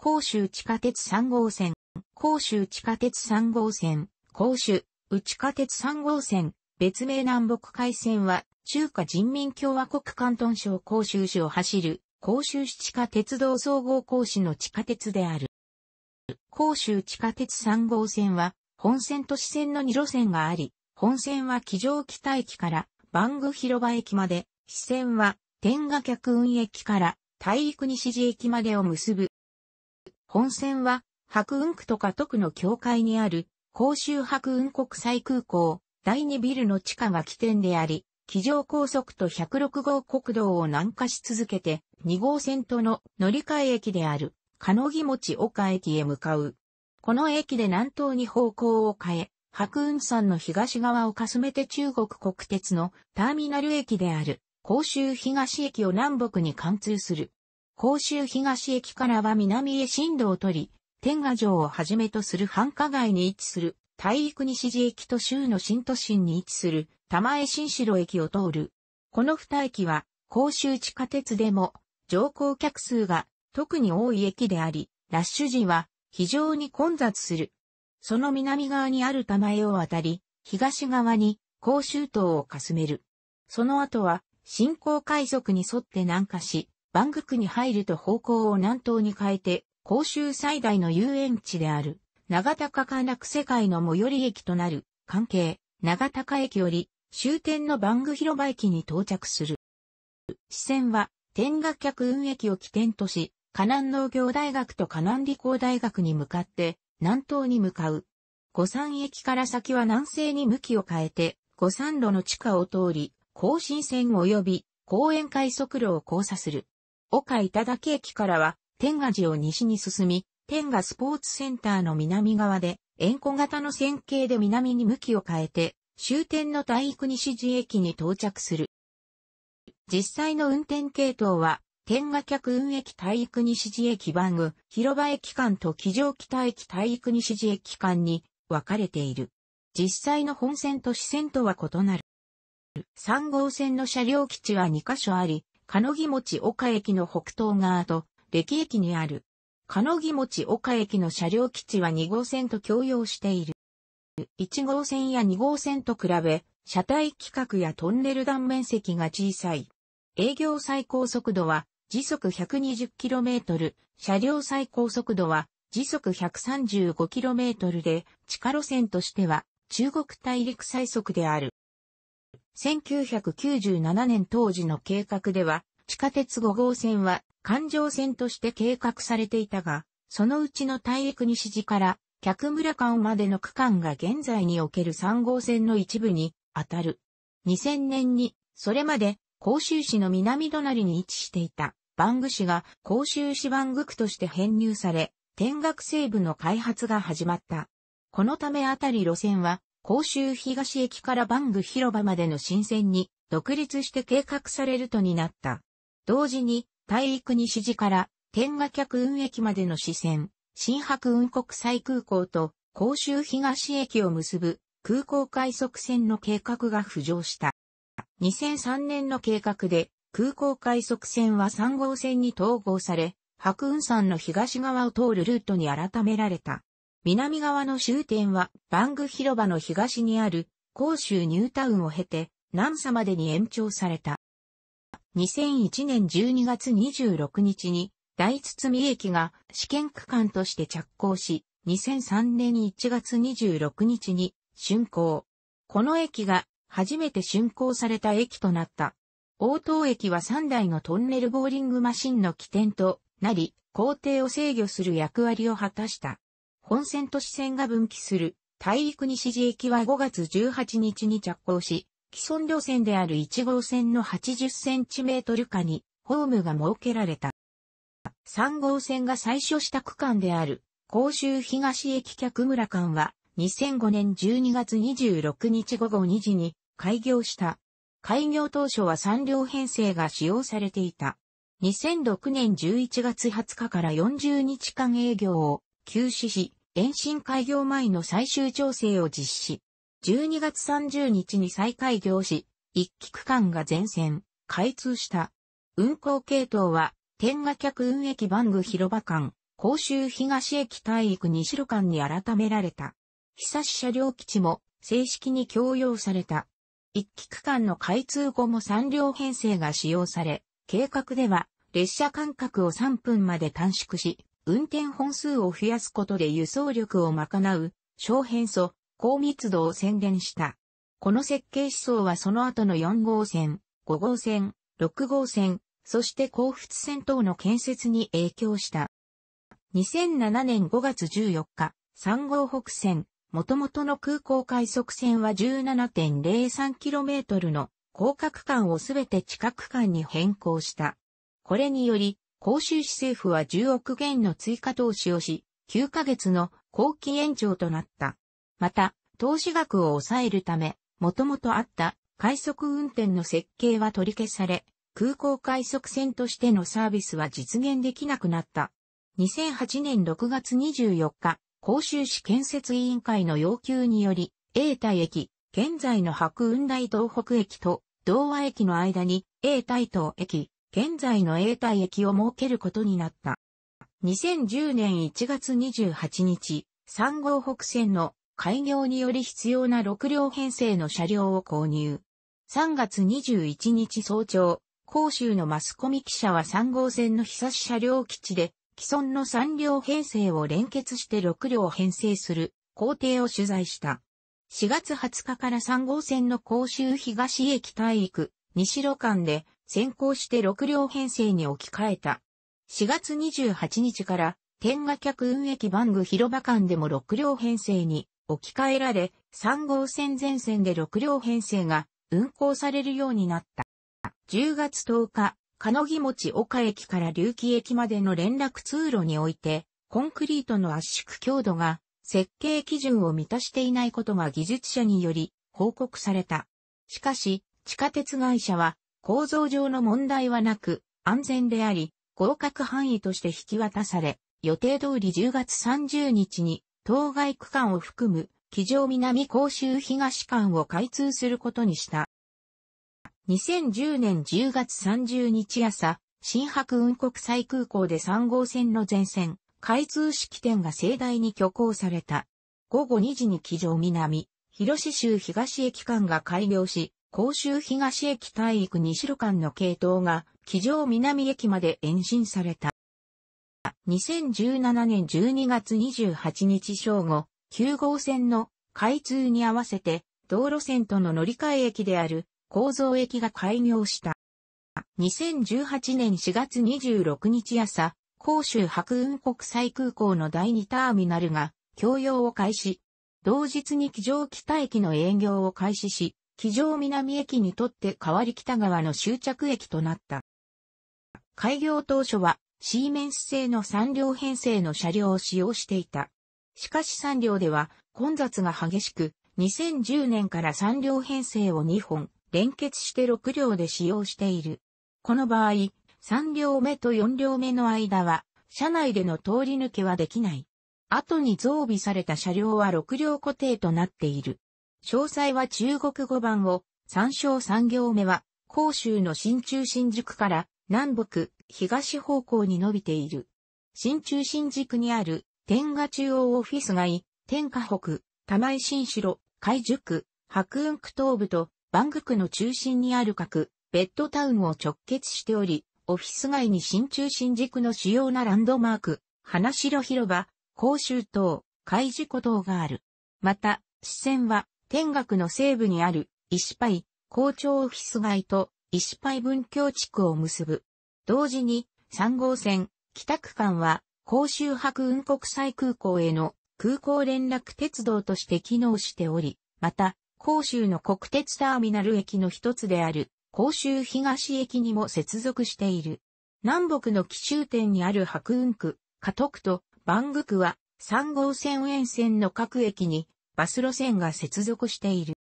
甲州地下鉄3号線、甲州地下鉄3号線、甲州、内地下鉄3号線、別名南北海線は、中華人民共和国広東省甲州市を走る、甲州市地下鉄道総合甲市の地下鉄である。甲州地下鉄3号線は、本線と支線の2路線があり、本線は木城北駅から番具広場駅まで、支線は天下客運駅から大陸西寺駅までを結ぶ。本線は白雲区とか特の境界にある甲州白雲国際空港第2ビルの地下が起点であり、機上高速と106号国道を南下し続けて2号線との乗り換え駅である、かのぎ餅岡駅へ向かう。この駅で南東に方向を変え、白雲山の東側をかすめて中国国鉄のターミナル駅である、甲州東駅を南北に貫通する。甲州東駅からは南へ進路を取り、天下城をはじめとする繁華街に位置する、大陸西寺駅と州の新都心に位置する、玉江新城駅を通る。この二駅は、甲州地下鉄でも、乗降客数が特に多い駅であり、ラッシュ時は非常に混雑する。その南側にある玉江を渡り、東側に甲州島をかすめる。その後は、新興海賊に沿って南下し、バング区に入ると方向を南東に変えて、甲州最大の遊園地である、長高関落世界の最寄り駅となる、関係、長高駅より、終点のバング広場駅に到着する。支線は、天下客運駅を起点とし、河南農業大学と河南理工大学に向かって南東に向かう。五山駅から先は南西に向きを変えて、五山路の地下を通り、甲信線及び公園快速路を交差する。岡頂駅からは天下寺を西に進み、天下スポーツセンターの南側で、円弧型の線形で南に向きを変えて、終点の大育西寺駅に到着する。実際の運転系統は、天下客運駅体育西寺駅番具、広場駅間と機上北駅体育西寺駅間に分かれている。実際の本線と支線とは異なる。3号線の車両基地は2カ所あり、かのぎ餅岡駅の北東側と、歴駅にある。かのぎ餅岡駅の車両基地は2号線と共用している。1号線や2号線と比べ、車体規格やトンネル断面積が小さい。営業最高速度は時速 120km、車両最高速度は時速 135km で、地下路線としては中国大陸最速である。1997年当時の計画では、地下鉄5号線は環状線として計画されていたが、そのうちの大陸西寺から客村間までの区間が現在における3号線の一部に当たる。2000年に、それまで甲州市の南隣に位置していた番具市が甲州市番具区として編入され、天学西部の開発が始まった。このためあたり路線は、甲州東駅から番具広場までの新線に独立して計画されるとになった。同時に、大陸西寺から天下客運駅までの支線、新白運国際空港と甲州東駅を結ぶ空港快速線の計画が浮上した。2003年の計画で空港快速線は3号線に統合され、白雲山の東側を通るルートに改められた。南側の終点は、バング広場の東にある、甲州ニュータウンを経て、南佐までに延長された。2001年12月26日に、大堤駅が試験区間として着工し、2003年1月26日に竣工。この駅が初めて竣工された駅となった。応答駅は3台のトンネルボーリングマシンの起点となり、工程を制御する役割を果たした。本線と支線が分岐する大陸西寺駅は5月18日に着工し、既存路線である1号線の80センチメートル下にホームが設けられた。3号線が最初した区間である甲州東駅客村間は2005年12月26日午後2時に開業した。開業当初は3両編成が使用されていた。2006年11月20日から40日間営業を休止し、延伸開業前の最終調整を実施。12月30日に再開業し、一期区間が全線、開通した。運行系統は、天下客運駅番具広場間、甲州東駅体育西路間に改められた。久し車両基地も正式に供用された。一期区間の開通後も3両編成が使用され、計画では列車間隔を3分まで短縮し、運転本数を増やすことで輸送力を賄う小変素、高密度を宣言した。この設計思想はその後の4号線、5号線、6号線、そして甲府線等の建設に影響した。2007年5月14日、3号北線、元々の空港快速線は 17.03km の高架区間をすべて地下区間に変更した。これにより、甲州市政府は10億元の追加投資をし、9ヶ月の後期延長となった。また、投資額を抑えるため、もともとあった快速運転の設計は取り消され、空港快速線としてのサービスは実現できなくなった。2008年6月24日、甲州市建設委員会の要求により、永田駅、現在の白雲台東北駅と同和駅の間に、永台東駅、現在の永台駅を設けることになった。2010年1月28日、3号北線の開業により必要な6両編成の車両を購入。3月21日早朝、甲州のマスコミ記者は3号線の久し車両基地で既存の3両編成を連結して6両編成する工程を取材した。4月20日から3号線の甲州東駅体育、西路間で先行して6両編成に置き換えた。4月28日から天下客運駅番具広場間でも6両編成に置き換えられ、3号線全線で6両編成が運行されるようになった。10月10日、かのぎ餅岡駅から隆起駅までの連絡通路において、コンクリートの圧縮強度が設計基準を満たしていないことが技術者により報告された。しかし、地下鉄会社は構造上の問題はなく安全であり合格範囲として引き渡され、予定通り10月30日に当該区間を含む機上南甲州東間を開通することにした。2010年10月30日朝、新白雲国際空港で3号線の全線、開通式典が盛大に挙行された。午後2時に機上南、広市州東駅間が開業し、甲州東駅体育西路間の系統が、機上南駅まで延伸された。2017年12月28日正午、9号線の開通に合わせて、道路線との乗り換え駅である構造駅が開業した。2018年4月26日朝、甲州白雲国際空港の第2ターミナルが供用を開始。同日に機上北駅の営業を開始し、機上南駅にとって代わり北側の終着駅となった。開業当初はシーメンス製の3両編成の車両を使用していた。しかし3両では混雑が激しく、2010年から3両編成を2本、連結して6両で使用している。この場合、3両目と4両目の間は、車内での通り抜けはできない。後に増備された車両は6両固定となっている。詳細は中国語版を、参照3両目は、甲州の新中新宿から南北、東方向に伸びている。新中新宿にある天下中央オフィス街、天下北、玉井新城、海宿、白雲区東部とバング区の中心にある各、ベッドタウンを直結しており、オフィス街に新中新宿の主要なランドマーク、花城広場、甲州島、海事古島がある。また、支線は、天学の西部にある、石パイ、校長オフィス街と、石パイ文教地区を結ぶ。同時に、3号線、北区間は、甲州白雲国際空港への空港連絡鉄道として機能しており、また、甲州の国鉄ターミナル駅の一つである甲州東駅にも接続している。南北の奇襲点にある白雲区、加徳と万具区は3号線沿線の各駅にバス路線が接続している。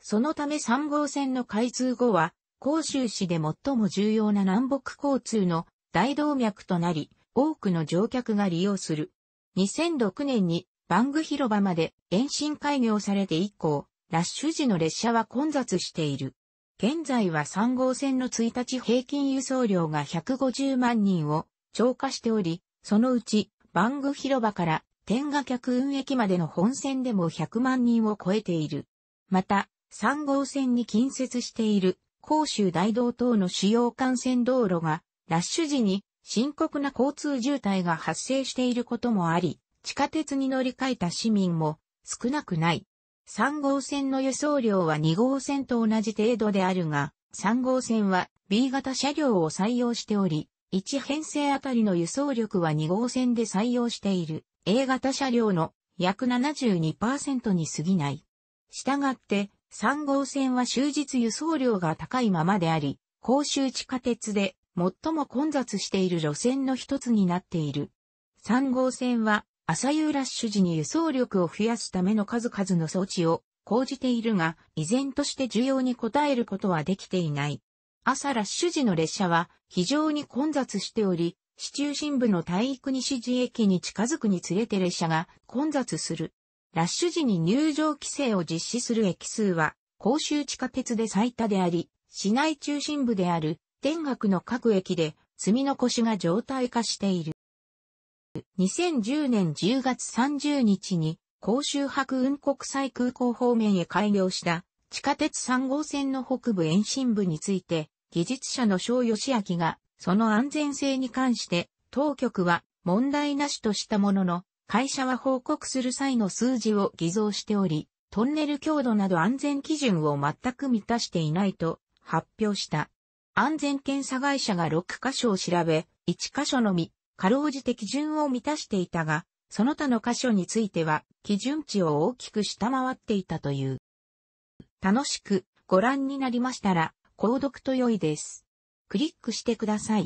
そのため3号線の開通後は、甲州市で最も重要な南北交通の大動脈となり、多くの乗客が利用する。2006年にバング広場まで延伸開業されて以降、ラッシュ時の列車は混雑している。現在は3号線の1日平均輸送量が150万人を超過しており、そのうち、バング広場から天下客運駅までの本線でも100万人を超えている。また、3号線に近接している甲州大道等の主要幹線道路が、ラッシュ時に深刻な交通渋滞が発生していることもあり、地下鉄に乗り換えた市民も少なくない。3号線の輸送量は2号線と同じ程度であるが、3号線は B 型車両を採用しており、1編成あたりの輸送力は2号線で採用している A 型車両の約72%に過ぎない。したがって、3号線は終日輸送量が高いままであり、甲州地下鉄で最も混雑している路線の一つになっている。3号線は朝夕ラッシュ時に輸送力を増やすための数々の装置を講じているが、依然として需要に応えることはできていない。朝ラッシュ時の列車は非常に混雑しており、市中心部の体育西寺駅に近づくにつれて列車が混雑する。ラッシュ時に入場規制を実施する駅数は、甲州地下鉄で最多であり、市内中心部である天学の各駅で積み残しが常態化している。2010年10月30日に、甲州白雲国際空港方面へ開業した地下鉄3号線の北部延伸部について、技術者の小義明が、その安全性に関して、当局は問題なしとしたものの、会社は報告する際の数字を偽造しており、トンネル強度など安全基準を全く満たしていないと発表した。安全検査会社が6箇所を調べ、1箇所のみかろうじて基準を満たしていたが、その他の箇所については基準値を大きく下回っていたという。楽しくご覧になりましたら、購読と良いです。クリックしてください。